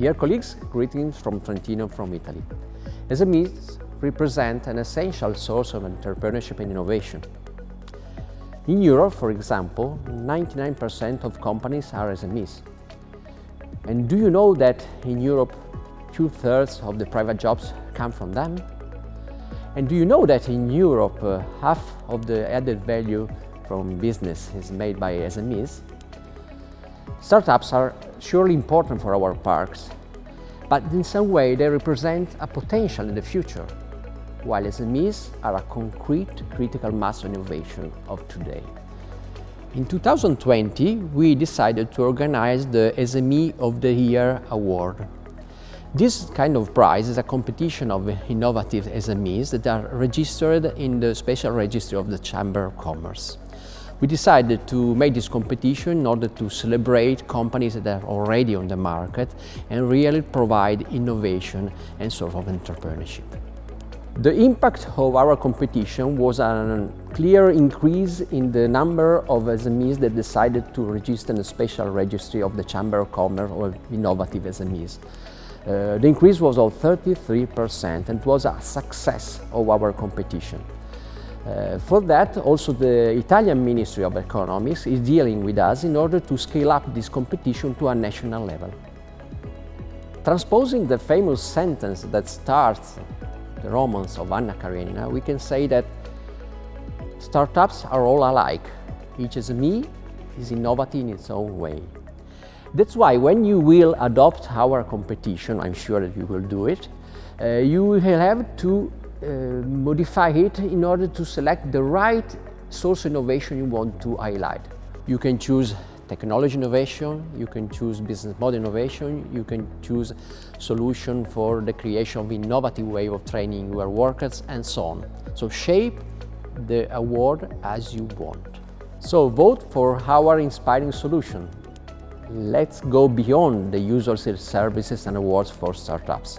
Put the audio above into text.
Dear colleagues, greetings from Trentino from Italy. SMEs represent an essential source of entrepreneurship and innovation. In Europe, for example, 99% of companies are SMEs. And do you know that in Europe, two-thirds of the private jobs come from them? And do you know that in Europe, uh, half of the added value from business is made by SMEs? Startups are surely important for our parks, but in some way they represent a potential in the future, while SMEs are a concrete critical mass innovation of today. In 2020, we decided to organize the SME of the Year award. This kind of prize is a competition of innovative SMEs that are registered in the special registry of the Chamber of Commerce. We decided to make this competition in order to celebrate companies that are already on the market and really provide innovation and sort of entrepreneurship. The impact of our competition was a clear increase in the number of SMEs that decided to register in the special registry of the Chamber of Commerce or innovative SMEs. Uh, the increase was of 33% and was a success of our competition. Uh, for that, also the Italian Ministry of Economics is dealing with us in order to scale up this competition to a national level. Transposing the famous sentence that starts the romance of Anna Karenina, we can say that startups are all alike. Each SME is innovative in its own way. That's why when you will adopt our competition, I'm sure that you will do it, uh, you will have to Uh, modify it in order to select the right source innovation you want to highlight. You can choose technology innovation, you can choose business model innovation, you can choose solution for the creation of innovative way of training your workers and so on. So shape the award as you want. So vote for our inspiring solution. Let's go beyond the usual services and awards for startups.